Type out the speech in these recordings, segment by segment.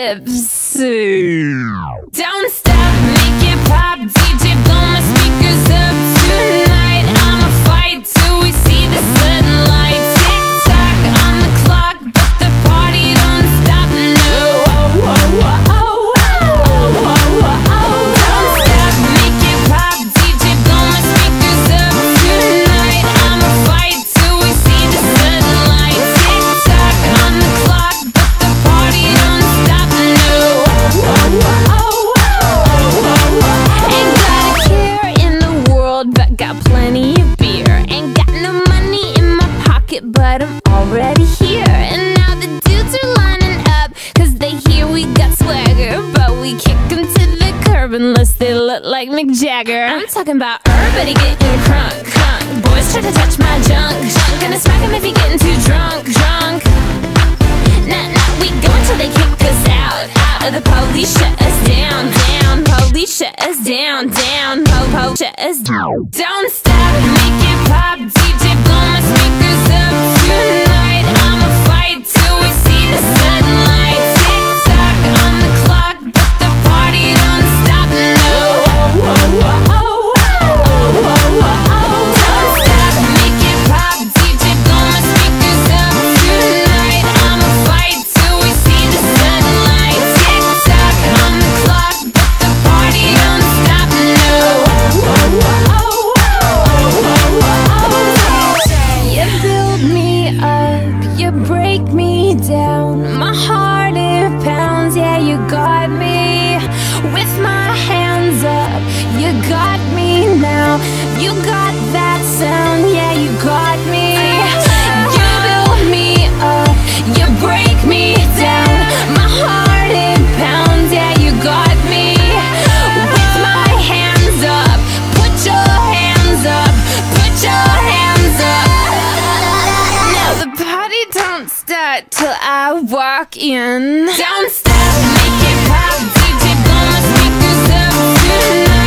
lips. look like Mick Jagger. I'm talking about everybody getting crunk, crunk. Boys try to touch my junk, junk. Gonna smack him if he getting too drunk, drunk. Nah, nah, we go until they kick us out, out. Or the police shut us down, down. Police shut us down, down. Po, po, shut us down. Don't stop Don't stop till I walk in. Don't stop, make it pop. DJ blow my speakers up tonight.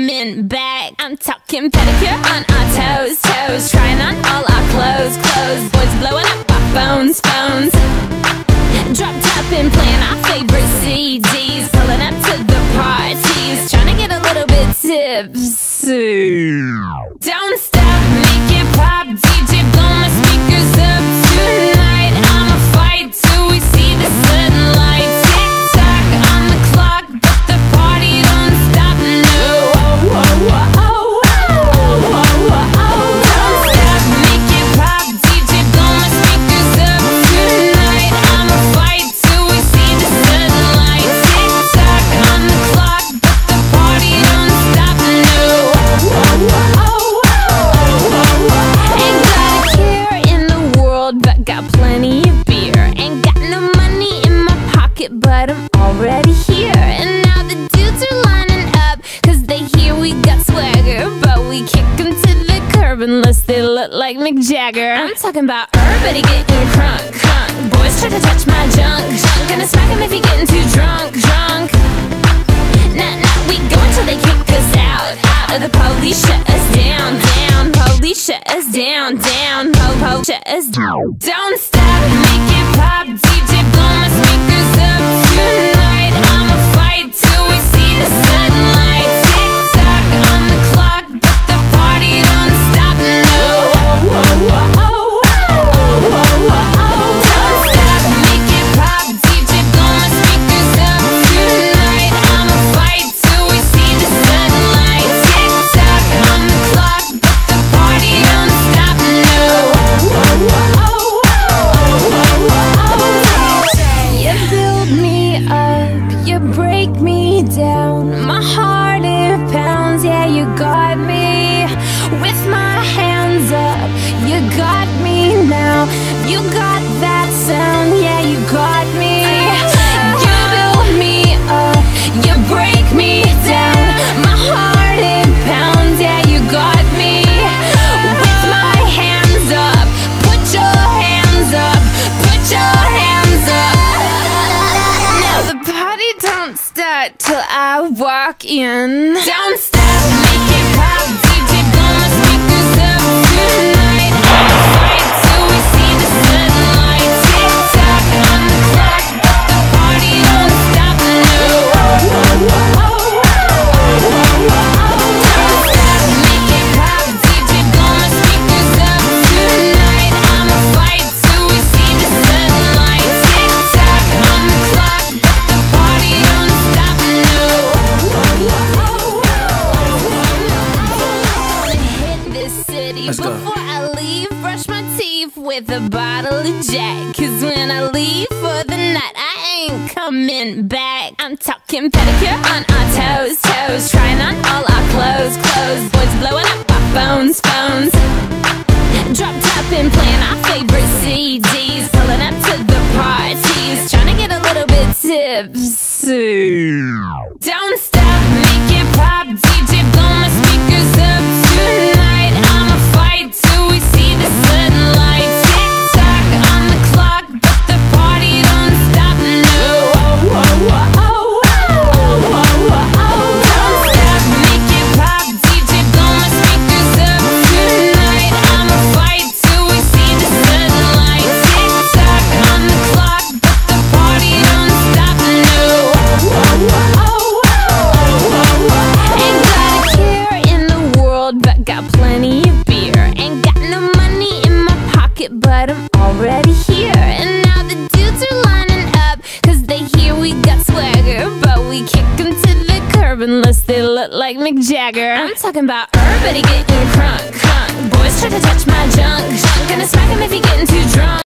coming back. I'm talking pedicure on our toes, toes. Trying on all our clothes, clothes. Boys blowing up our phones, phones. Dropped up and playing our favorite CDs. Pulling up to the parties. Trying to get a little bit tipsy. Don't like Mick Jagger. I'm talking about everybody getting crunk, crunk. Boys try to touch my junk, junk. Gonna smack him if he getting too drunk, drunk. Nah, nah, we go until they kick us out, out. of the police shut us down, down. Police shut us down, down. Po, po, shut us down. Don't Don't start till I walk in. Don't stop, make it pop. than that, I ain't coming back. I'm talking pedicure on our toes, toes. Trying on all our clothes, clothes. Boys blowing up our phones, phones. Dropped top and playing our favorite CDs. Pulling up to the parties. Trying to get a little bit tipsy. talking about everybody get